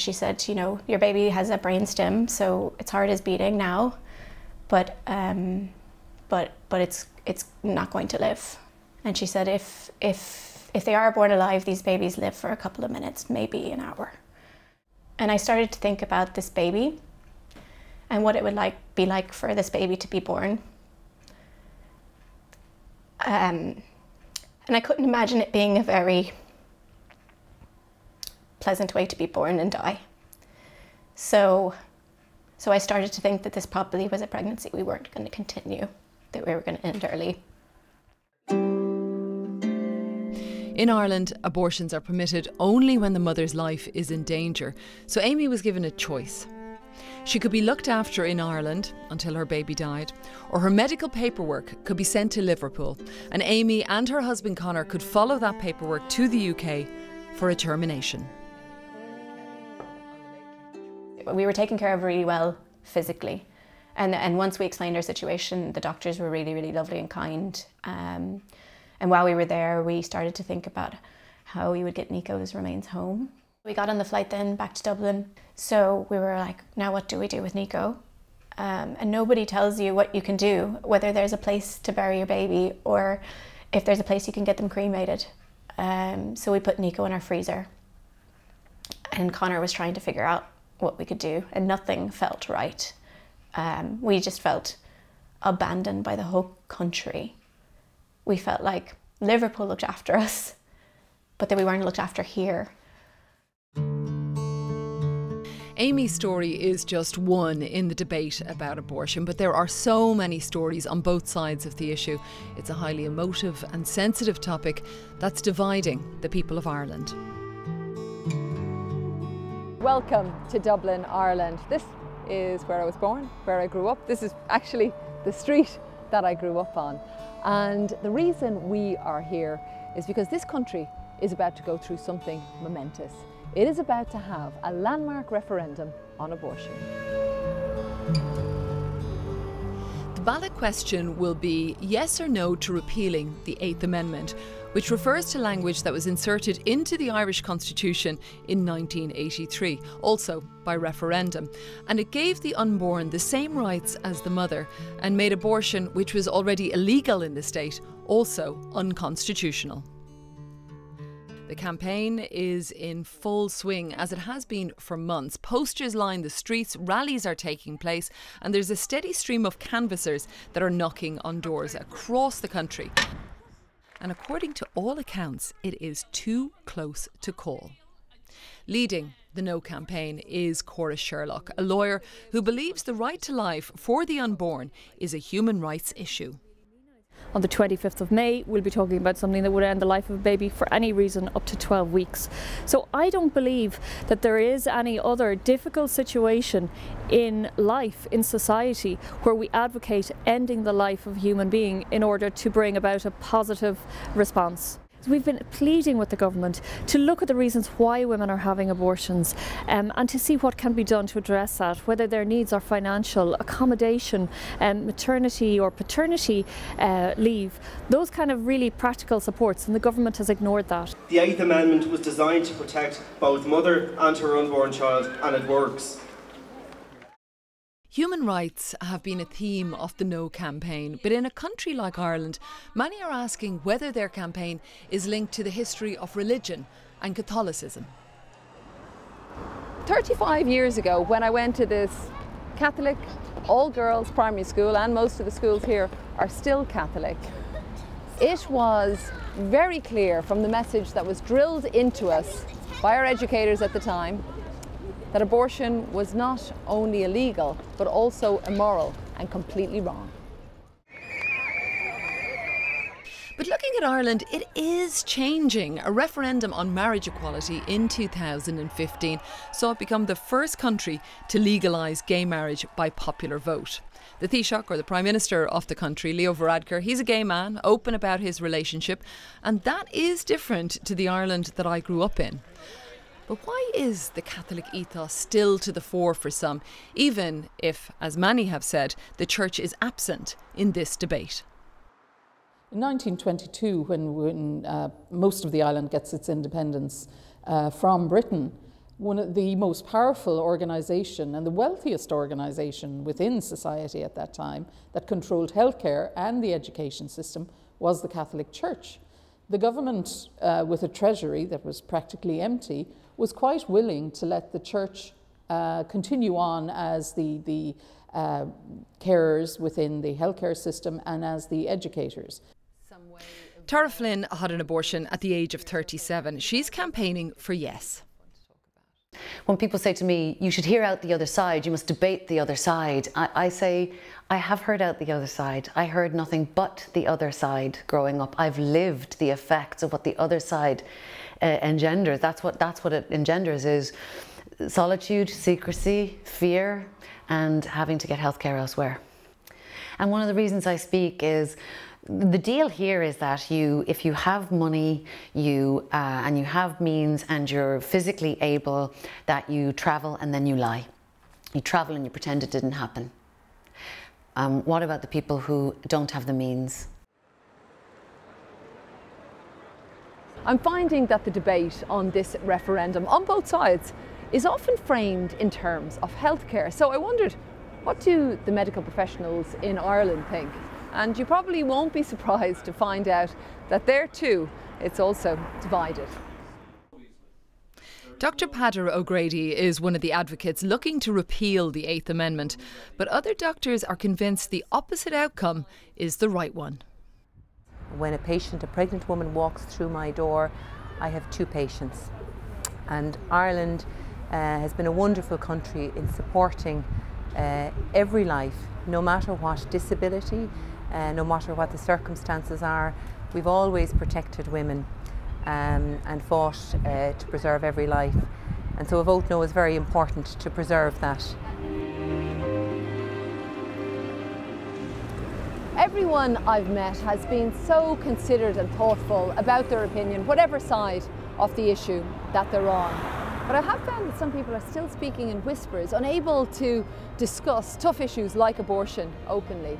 she said, you know, your baby has a brain stem, so its heart is beating now, but um, but but it's it's not going to live. And she said, if if if they are born alive, these babies live for a couple of minutes, maybe an hour. And I started to think about this baby and what it would like be like for this baby to be born. Um, and I couldn't imagine it being a very pleasant way to be born and die. So, so I started to think that this probably was a pregnancy we weren't going to continue, that we were going to end early. In Ireland, abortions are permitted only when the mother's life is in danger, so Amy was given a choice. She could be looked after in Ireland until her baby died, or her medical paperwork could be sent to Liverpool, and Amy and her husband Connor could follow that paperwork to the UK for a termination. We were taken care of really well physically. And, and once we explained our situation, the doctors were really, really lovely and kind. Um, and while we were there, we started to think about how we would get Nico's remains home. We got on the flight then back to Dublin. So we were like, now what do we do with Nico? Um, and nobody tells you what you can do, whether there's a place to bury your baby or if there's a place you can get them cremated. Um, so we put Nico in our freezer. And Connor was trying to figure out what we could do, and nothing felt right. Um, we just felt abandoned by the whole country. We felt like Liverpool looked after us, but that we weren't looked after here. Amy's story is just one in the debate about abortion, but there are so many stories on both sides of the issue. It's a highly emotive and sensitive topic that's dividing the people of Ireland. Welcome to Dublin, Ireland. This is where I was born, where I grew up. This is actually the street that I grew up on. And the reason we are here is because this country is about to go through something momentous. It is about to have a landmark referendum on abortion. The ballot question will be yes or no to repealing the Eighth Amendment, which refers to language that was inserted into the Irish Constitution in 1983, also by referendum. And it gave the unborn the same rights as the mother and made abortion, which was already illegal in the state, also unconstitutional. The campaign is in full swing as it has been for months. Posters line the streets, rallies are taking place, and there's a steady stream of canvassers that are knocking on doors across the country. And according to all accounts, it is too close to call. Leading the No campaign is Cora Sherlock, a lawyer who believes the right to life for the unborn is a human rights issue on the 25th of May, we'll be talking about something that would end the life of a baby for any reason up to 12 weeks. So I don't believe that there is any other difficult situation in life, in society, where we advocate ending the life of a human being in order to bring about a positive response. We've been pleading with the government to look at the reasons why women are having abortions um, and to see what can be done to address that, whether their needs are financial, accommodation, um, maternity or paternity uh, leave, those kind of really practical supports, and the government has ignored that. The Eighth Amendment was designed to protect both mother and her unborn child, and it works. Human rights have been a theme of the No campaign, but in a country like Ireland, many are asking whether their campaign is linked to the history of religion and Catholicism. 35 years ago, when I went to this Catholic all girls primary school, and most of the schools here are still Catholic, it was very clear from the message that was drilled into us by our educators at the time that abortion was not only illegal, but also immoral and completely wrong. But looking at Ireland, it is changing. A referendum on marriage equality in 2015 saw it become the first country to legalise gay marriage by popular vote. The Taoiseach, or the Prime Minister of the country, Leo Varadkar, he's a gay man, open about his relationship, and that is different to the Ireland that I grew up in. But why is the Catholic ethos still to the fore for some, even if, as many have said, the Church is absent in this debate? In 1922, when, when uh, most of the island gets its independence uh, from Britain, one of the most powerful organisation and the wealthiest organisation within society at that time that controlled healthcare and the education system was the Catholic Church. The government, uh, with a treasury that was practically empty, was quite willing to let the church uh, continue on as the, the uh, carers within the healthcare system and as the educators. Tara Flynn had an abortion at the age of 37. She's campaigning for yes. When people say to me, you should hear out the other side, you must debate the other side, I, I, say, I have heard out the other side. I heard nothing but the other side growing up. I've lived the effects of what the other side uh, engenders. That's what, that's what it engenders is solitude, secrecy, fear, and having to get healthcare elsewhere. And one of the reasons I speak is the deal here is that you, if you have money, you uh, and you have means, and you're physically able, that you travel and then you lie. You travel and you pretend it didn't happen. Um, what about the people who don't have the means? I'm finding that the debate on this referendum, on both sides, is often framed in terms of healthcare. So I wondered, what do the medical professionals in Ireland think? And you probably won't be surprised to find out that there too, it's also divided. Dr. Peadar O'Grady is one of the advocates looking to repeal the Eighth Amendment, but other doctors are convinced the opposite outcome is the right one. When a patient, a pregnant woman, walks through my door, I have two patients. And Ireland uh, has been a wonderful country in supporting uh, every life, no matter what disability, uh, no matter what the circumstances are. We've always protected women um, and fought uh, to preserve every life. And so a vote no is very important to preserve that. Everyone I've met has been so considered and thoughtful about their opinion, whatever side of the issue that they're on. But I have found that some people are still speaking in whispers, unable to discuss tough issues like abortion openly.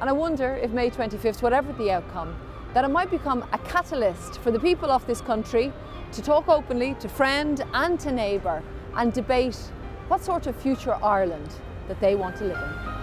And I wonder if May 25th, whatever the outcome, that it might become a catalyst for the people of this country to talk openly to friend and to neighbour and debate what sort of future Ireland that they want to live in.